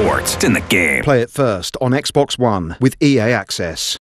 sports. In the game. Play it first on Xbox One with EA Access.